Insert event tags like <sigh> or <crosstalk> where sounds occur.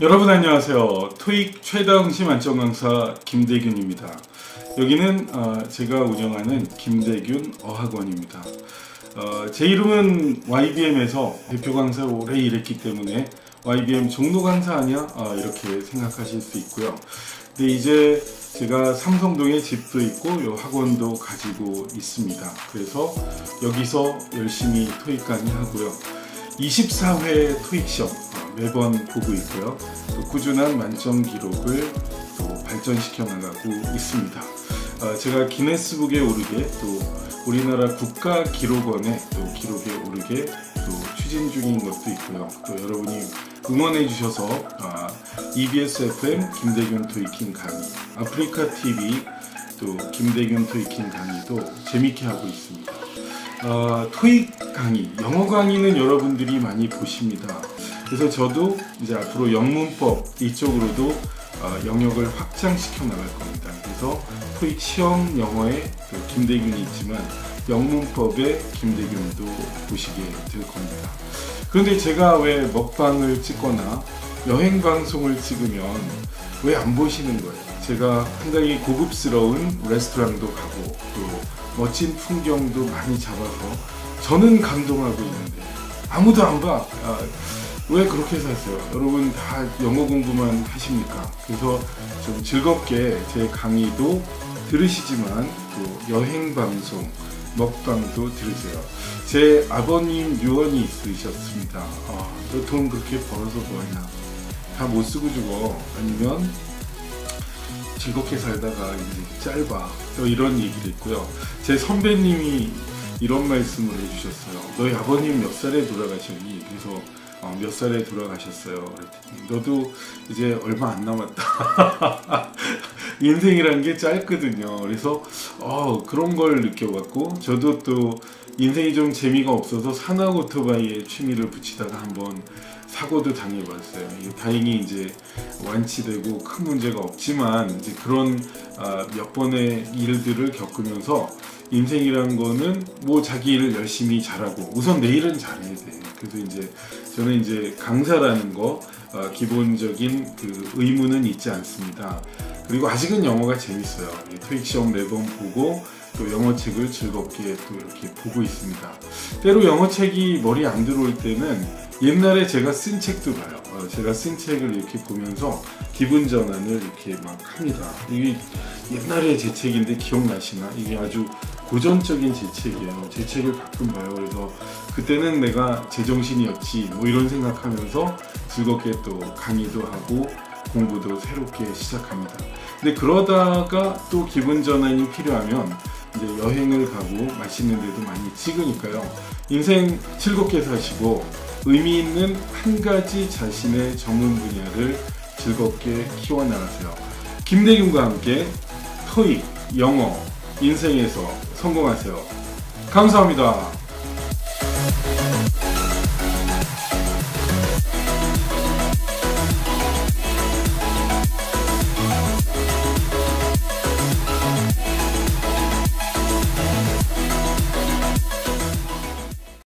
여러분 안녕하세요. 토익 최다 응시 만점 강사 김대균입니다. 여기는 어, 제가 운영하는 김대균 어학원입니다. 어, 제 이름은 YBM에서 대표 강사 오래 일했기 때문에 YBM 종로 강사 아니야? 아, 이렇게 생각하실 수 있고요. 근데 이제 제가 삼성동에 집도 있고 요 학원도 가지고 있습니다. 그래서 여기서 열심히 토익 강의하고요. 24회 토익 시험 어, 매번 보고 있고요. 또 꾸준한 만점 기록을 또 발전시켜 나가고 있습니다. 어, 제가 기네스북에 오르게 또 우리나라 국가 기록원에 또 기록에 오르게 또 추진 중인 것도 있고요. 또 여러분이 응원해 주셔서 아, EBS FM 김대균 토익킹 강의, 아프리카 TV 또 김대균 토익킹 강의도 재밌게 하고 있습니다. 어, 토익 강의, 영어 강의는 여러분들이 많이 보십니다. 그래서 저도 이제 앞으로 영문법 이쪽으로도 어, 영역을 확장시켜 나갈 겁니다. 그래서 토익 시험 영어에 그 김대균이 있지만 영문법에 김대균도 보시게 될 겁니다. 그런데 제가 왜 먹방을 찍거나 여행 방송을 찍으면 왜 안 보시는 거예요? 제가 상당히 고급스러운 레스토랑도 가고 또 멋진 풍경도 많이 잡아서 저는 감동하고 있는데 아무도 안 봐. 아, 왜 그렇게 사세요? 여러분 다 영어 공부만 하십니까? 그래서 좀 즐겁게 제 강의도 들으시지만 또 여행 방송, 먹방도 들으세요. 제 아버님 유언이 있으셨습니다. 아, 너돈 그렇게 벌어서 뭐하냐? 다 못 쓰고 죽어. 아니면 즐겁게 살다가 이제 짧아. 또 이런 얘기도 있고요. 제 선배님이 이런 말씀을 해주셨어요. 너희 아버님 몇 살에 돌아가셨니? 그래서 어, 몇 살에 돌아가셨어요. 그랬더니 너도 이제 얼마 안 남았다. <laughs> 인생이라는 게 짧거든요. 그래서 어, 그런 걸 느껴갖고 저도 또 인생이 좀 재미가 없어서 산악 오토바이에 취미를 붙이다가 한번 사고도 당해봤어요. 다행히 이제 완치되고 큰 문제가 없지만 이제 그런 아, 몇 번의 일들을 겪으면서 인생이란 거는 뭐 자기 일을 열심히 잘하고 우선 내일은 잘해야 돼. 그래서 이제 저는 이제 강사라는 거 어, 기본적인 그 의무는 있지 않습니다. 그리고 아직은 영어가 재밌어요. 토익 시험 매번 보고 또 영어 책을 즐겁게 또 이렇게 보고 있습니다. 때로 영어 책이 머리 안 들어올 때는 옛날에 제가 쓴 책도 봐요. 어, 제가 쓴 책을 이렇게 보면서 기분 전환을 이렇게 막 합니다. 이게 옛날에 제 책인데 기억나시나? 이게 아주 고전적인. 제 책을 가끔 봐요. 그래서 그때는 내가 제정신이었지 뭐 이런 생각하면서 즐겁게 또 강의도 하고 공부도 새롭게 시작합니다. 근데 그러다가 또 기분 전환이 필요하면 이제 여행을 가고 맛있는 데도 많이 찍으니까요. 인생 즐겁게 사시고 의미 있는 한 가지 자신의 전문 분야를 즐겁게 키워나가세요. 김대균과 함께 토익, 영어, 인생에서 성공하세요. 감사합니다.